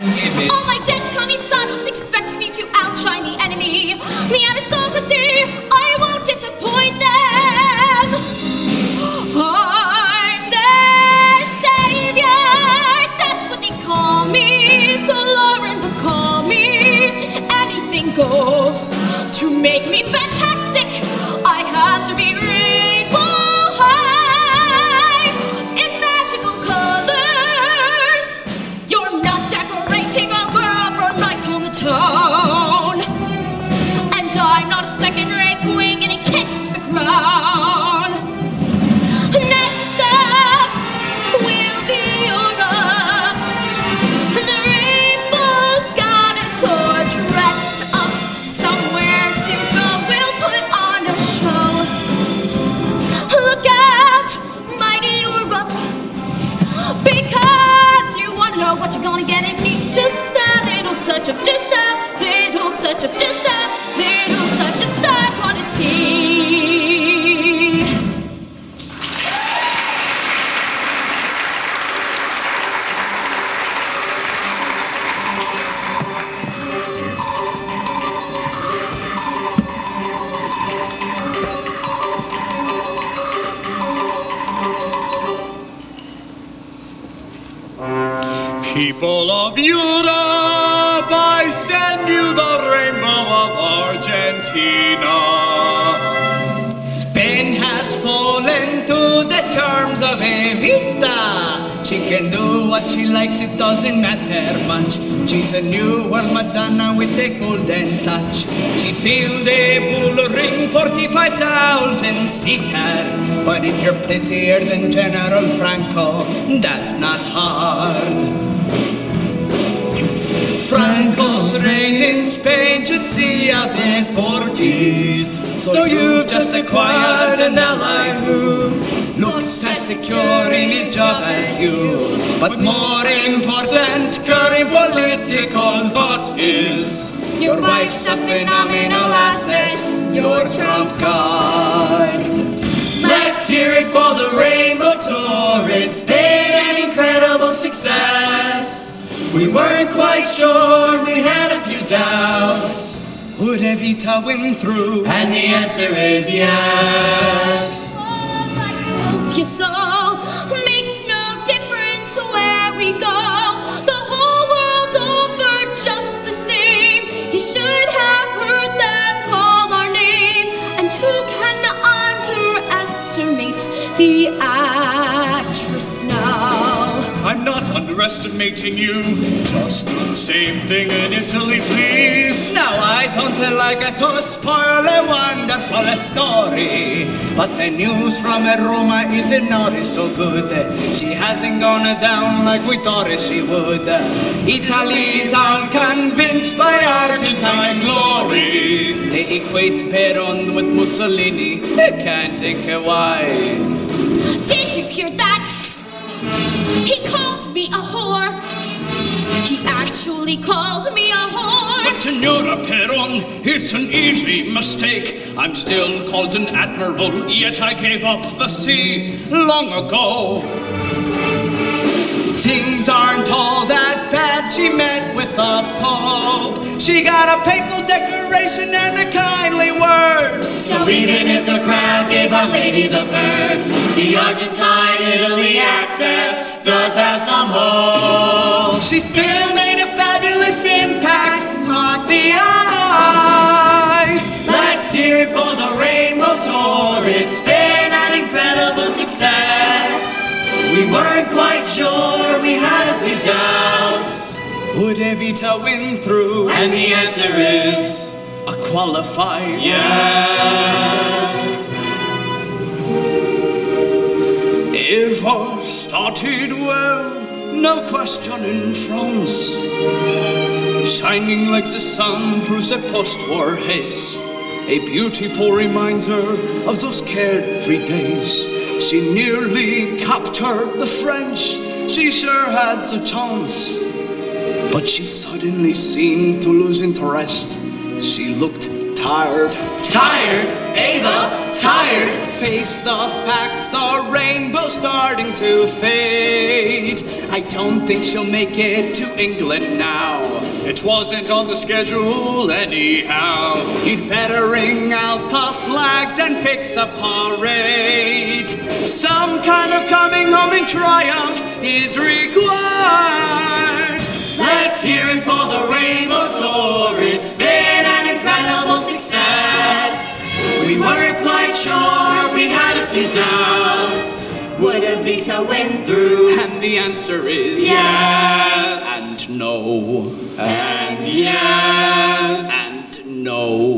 All my dead Descony sons expect me to outshine the enemy. The aristocracy, I won't disappoint them. I'm their savior. That's what they call me. So Lauren will call me. Anything goes. To make me fantastic, touch of, just a little touch of star quality. People of Europe, I send you the Argentina. Spain has fallen to the charms of Evita. She can do what she likes, it doesn't matter much. She's a new world Madonna with a golden touch. She filled a bull ring 45,000 seater. But if you're prettier than General Franco, that's not hard. Spain should see out the 40s. So you've just acquired an ally who looks as secure in his job as you. But more important, current political thought is your wife's a phenomenal asset, your trump card. Let's hear it for the Rainbow Tour. It's been an incredible success. We weren't quite sure, we had a few doubts. Would Evita win through? And the answer is yes. told you so. Makes no difference where we go. The whole world's over just the same. You should have heard them call our name. And who can underestimate the actress now? I'm not underestimating you. Just do the same thing in Italy, please. Now I don't like to spoil a wonderful story, but the news from Roma is not so good. She hasn't gone down like we thought she would. Italy's unconvinced by Argentine glory. They equate Peron with Mussolini. They can't think why. Did you hear that? He called me a whore. He actually called me a whore. But Senora Peron, it's an easy mistake. I'm still called an admiral, yet I gave up the sea long ago. Things aren't all that bad. She met with the Pope. She got a papal decoration and a kindly word. So even if the crowd gave our lady the bird, the Argentine Italy access does have some hope. She still made a fabulous impact, not the eye. Let's hear it for the Rainbow Tour. It's been an incredible success. We weren't quite sure, we had a few doubts. Would Evita win through? And the answer is A qualified yes. Eva started well, no question in France. Shining like the sun through the post-war haze. A beautiful reminder of those carefree days. She nearly captured the French. She sure had the chance. But she suddenly seemed to lose interest. She looked tired. Tired, Ava, tired. Face the facts, the rainbow's starting to fade. I don't think she'll make it to England now. It wasn't on the schedule anyhow. You'd better ring out the flags and fix a parade. Some kind of coming home in triumph is required. A doubts. Would Evita win through? And the answer is Yes. and no And yes. and no.